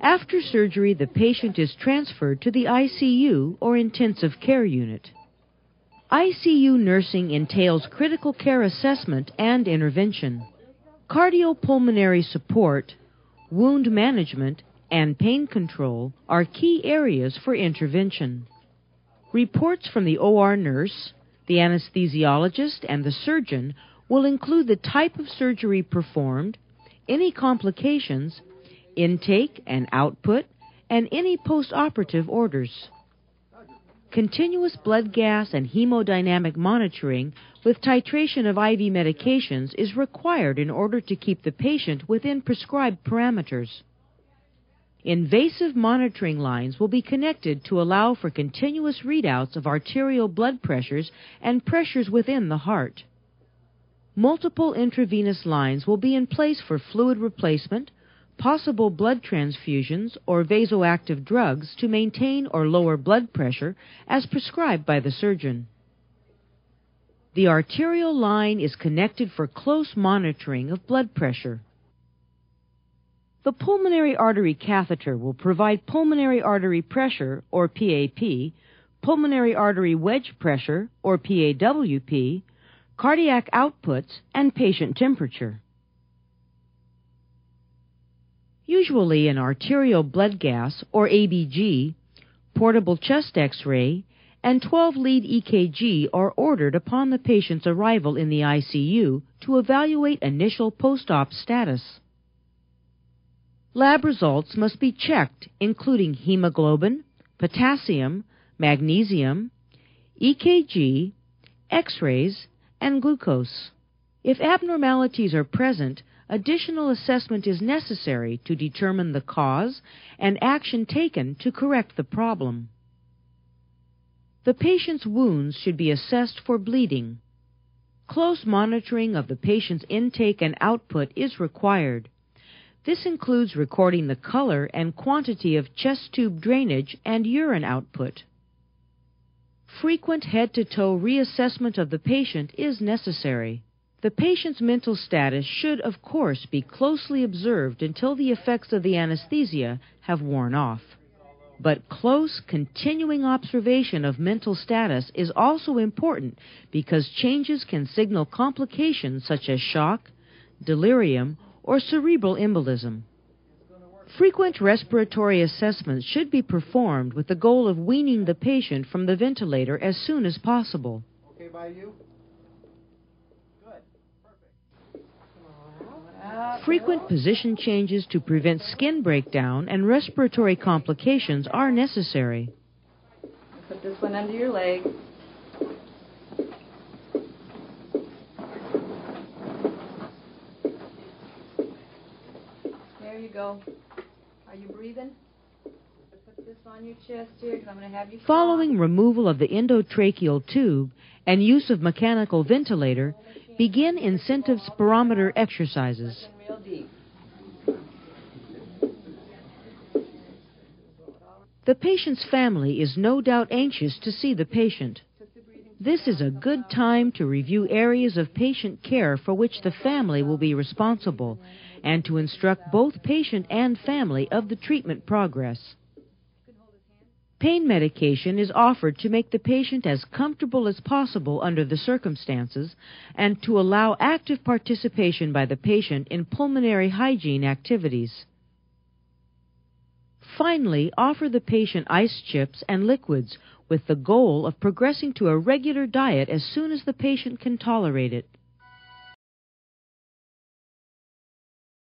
After surgery, the patient is transferred to the ICU or intensive care unit. ICU nursing entails critical care assessment and intervention. Cardiopulmonary support, wound management, and pain control are key areas for intervention. Reports from the OR nurse, the anesthesiologist, and the surgeon will include the type of surgery performed, any complications, intake and output, and any postoperative orders. Continuous blood gas and hemodynamic monitoring with titration of IV medications is required in order to keep the patient within prescribed parameters. Invasive monitoring lines will be connected to allow for continuous readouts of arterial blood pressures and pressures within the heart. Multiple intravenous lines will be in place for fluid replacement, possible blood transfusions, or vasoactive drugs to maintain or lower blood pressure as prescribed by the surgeon. The arterial line is connected for close monitoring of blood pressure. The pulmonary artery catheter will provide pulmonary artery pressure, or PAP, pulmonary artery wedge pressure, or PAWP, cardiac outputs, and patient temperature. Usually an arterial blood gas, or ABG, portable chest x-ray, and 12-lead EKG are ordered upon the patient's arrival in the ICU to evaluate initial post-op status. Lab results must be checked, including hemoglobin, potassium, magnesium, EKG, x-rays, and glucose. If abnormalities are present, additional assessment is necessary to determine the cause and action taken to correct the problem. The patient's wounds should be assessed for bleeding. Close monitoring of the patient's intake and output is required. This includes recording the color and quantity of chest tube drainage and urine output. Frequent head to toe reassessment of the patient is necessary. The patient's mental status should, of course, be closely observed until the effects of the anesthesia have worn off. But close, continuing observation of mental status is also important because changes can signal complications such as shock, delirium, or cerebral embolism. Frequent respiratory assessments should be performed with the goal of weaning the patient from the ventilator as soon as possible. Okay by you? Good. Perfect. Frequent position changes to prevent skin breakdown and respiratory complications are necessary. Put this one under your leg. There you go. Are you breathing? Put this on your chest here because I'm going to have you. Following removal of the endotracheal tube and use of mechanical ventilator, begin incentive spirometer exercises. The patient's family is no doubt anxious to see the patient. This is a good time to review areas of patient care for which the family will be responsible and to instruct both patient and family of the treatment progress. Pain medication is offered to make the patient as comfortable as possible under the circumstances and to allow active participation by the patient in pulmonary hygiene activities. Finally, offer the patient ice chips and liquids with the goal of progressing to a regular diet as soon as the patient can tolerate it.